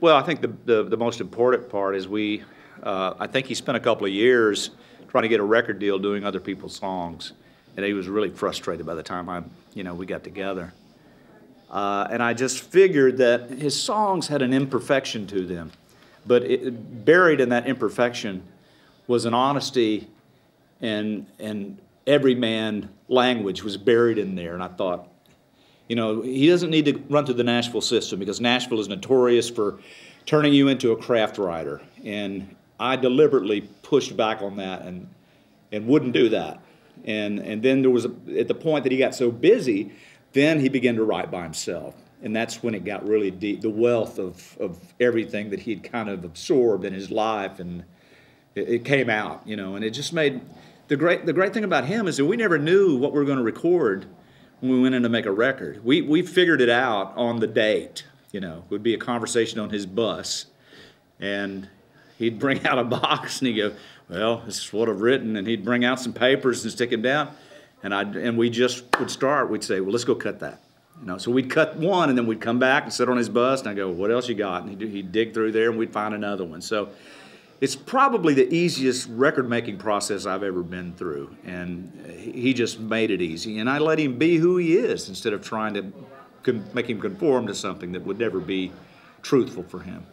Well, I think the, the, the most important part is we, uh, I think he spent a couple of years trying to get a record deal doing other people's songs. And he was really frustrated by the time I, you know, we got together. Uh, and I just figured that his songs had an imperfection to them. But it, buried in that imperfection was an honesty and, and everyman language was buried in there. And I thought, you know, he doesn't need to run through the Nashville system because Nashville is notorious for turning you into a craft writer. And I deliberately pushed back on that and, and wouldn't do that. And, and then there was, a, at the point that he got so busy, then he began to write by himself. And that's when it got really deep, the wealth of, of everything that he'd kind of absorbed in his life. And it, it came out, you know, and it just made, the great, the great thing about him is that we never knew what we were going to record we went in to make a record. We, we figured it out on the date, you know, it would be a conversation on his bus. And he'd bring out a box and he'd go, well, this is what I've written. And he'd bring out some papers and stick them down. And, i and we just would start, we'd say, well, let's go cut that. You know, so we'd cut one and then we'd come back and sit on his bus and I'd go, what else you got? And he'd, he'd dig through there and we'd find another one. So it's probably the easiest record making process I've ever been through. And he just made it easy. And I let him be who he is instead of trying to make him conform to something that would never be truthful for him.